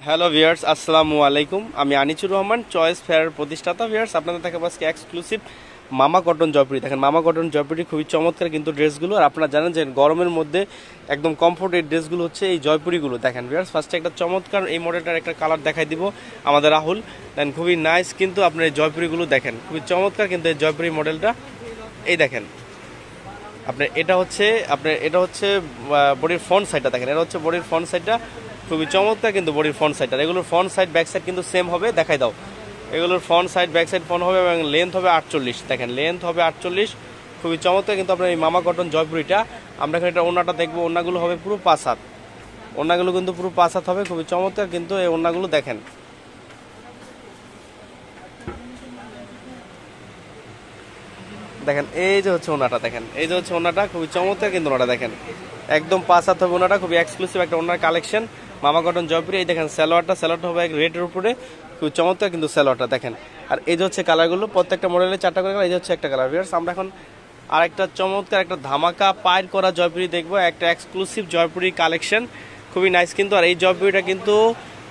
Hello viewers আসসালামু আলাইকুম আমি আনিচুর রহমান চয়েস ফেয়ার প্রতিষ্ঠাতা। ভিয়ার্স আপনাদের দেখাবো আজকে এক্সক্লুসিভ মামা কটন জয়পুরি দেখেন, মামা কটন জয়পুরি খুবই চমৎকার কিন্তু ড্রেসগুলো। আর আপনারা জানেন যে গরমের মধ্যে একদম কমফোর্ট এই ড্রেসগুলো হচ্ছে এই জয়পুরিগুলো। দেখেন ভিয়ার্স ফার্স্টে একটা চমৎকার এই মডেলটার একটা কালার দেখাই দিব আমাদের রাহুল। দেন খুবই নাইস কিন্তু আপনার এই জয়পুরিগুলো দেখেন, খুবই চমৎকার কিন্তু এই জয়পুরি মডেলটা এই দেখেন, আপনার এটা হচ্ছে, আপনার এটা হচ্ছে বডির ফ্রন্ট সাইডটা দেখেন, এটা হচ্ছে বডির ফ্রন্ট সাইডটা খুবই চমৎকার কিন্তু বডির ফ্রন্ট সাইডটা এগুলোর ফ্রন্ট সাইড ব্যাক সাইড কিন্তু সেম হবে। দেখাই দাও। এগুলোর front side back side front হবে এবং লেন্থ হবে আটচল্লিশ। দেখেন লেন্থ হবে আটচল্লিশ। খুবই চমৎকার কিন্তু আপনার এই মামা কটন জয়পুরিটা। আমরা এখানে এটা ওনাটা দেখব। ওনাগুলো হবে পুরো পাঁচ হাত। ওনাগুলো কিন্তু পুরো পাঁচ হাত হবে। খুবই চমৎকার কিন্তু এই ওনাগুলো দেখেন। দেখেন, এই যে হচ্ছে ওনাটা দেখেন। এই যে হচ্ছে ওনাটা খুবই চমৎকার কিন্তু ওনাটা দেখেন। একদম পাঁচ হাত হবে ওনাটা খুবই এক্সক্লুসিভ একটা ওনার কালেকশন মামা কটন জয়পুরি, এই দেখেন স্যালোয়ারটা স্যালোয়ারটা হবে এক রেডের উপরে, খুব চমৎকার কিন্তু স্যালোয়ারটা দেখেন। আর এই যে হচ্ছে কালারগুলো, প্রত্যেকটা মডেলের চারটা করে এই যে হচ্ছে একটা কালার। ভিউয়ার্স আমরা এখন আর একটা চমৎকার একটা ধামাকা পায়ের করা জয়পুরি দেখব, একটা এক্সক্লুসিভ জয়পুরি কালেকশন খুবই নাইস কিন্তু। আর এই জয়পুরিটা কিন্তু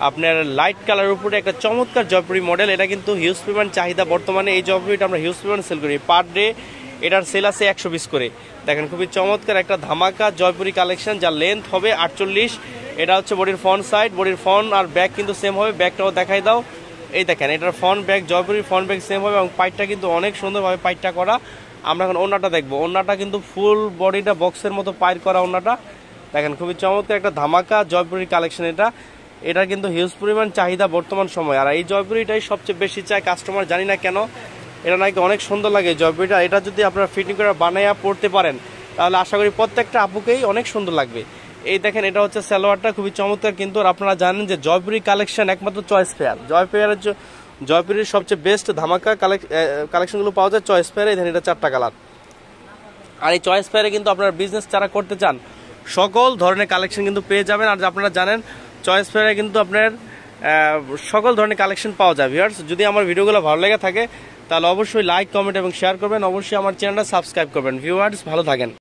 আপনার লাইট কালার উপরে একটা চমৎকার জয়পুরি মডেল এটা কিন্তু হিউজ পরিমাণ চাহিদা বর্তমানে। এই জয়পুরিটা আমরা হিউজ পরিমাণ সেল করি। পার ডে এটার সেল আছে একশো করে। দেখেন, খুবই চমৎকার একটা ধামাকা জয়পুরি কালেকশন যার লেন্থ হবে আটচল্লিশ এটা হচ্ছে বডির ফ্রন্ট সাইড বডির ফ্রন্ট আর ব্যাক কিন্তু সেম হবে। ব্যাকটাও দেখাই দাও। এই দেখেন, এটার ফ্রন্ট ব্যাক জয়পুরির ফ্রন্ট ব্যাক সেম হবে এবং পাইটটা কিন্তু অনেক সুন্দরভাবে পাইটটা করা। আমরা এখন ওনাটা দেখব। ওনাটা কিন্তু ফুল বডিটা বক্সের মতো পাইর করা ওনাটা দেখেন, খুবই চমৎকার একটা ধামাকা জয়পুরির কালেকশন এটা। এটা কিন্তু হিউজ পরিমাণ চাহিদা বর্তমান সময়। আর এই জয়পুরিটাই সবচেয়ে বেশি চায় কাস্টমার জানি না কেন। এটা নাকি অনেক সুন্দর লাগে জয়পুরিটা। এটা যদি আপনারা ফিটিং করে বানাইয়া পড়তে পারেন, তাহলে আশা করি প্রত্যেকটা আপুকেই অনেক সুন্দর লাগবে। এই দেখেন, এটা হচ্ছে সালোয়ারটা, খুবই চমৎকার, কিন্তু আপনারা জানেন যে জয়পুরি কালেকশন একমাত্র চয়েস ফেয়ার। জয় ফেয়ারের জয়পুরির সবচেয়ে বেস্ট ধামাকা কালেকশনগুলো পাওয়া যায় চয়েস ফেয়ারে, এই দেখেন, এটা চারটা কালার। আর এই চয়েস ফেয়ারে কিন্তু আপনারা বিজনেস যারা করতে চান, সকল ধরনের কালেকশন কিন্তু পেয়ে যাবেন। আর আপনারা জানেন, চয়েস ফেয়ারে কিন্তু আপনার সকল ধরনের কালেকশন পাওয়া যায় ভিউয়ার্স যদি আমার ভিডিওগুলো ভালো লেগে থাকে, তাহলে অবশ্যই লাইক কমেন্ট এবং শেয়ার করবেন। অবশ্যই আমার চ্যানেলটা সাবস্ক্রাইব করবেন। ভিউয়ার্স ভালো থাকেন।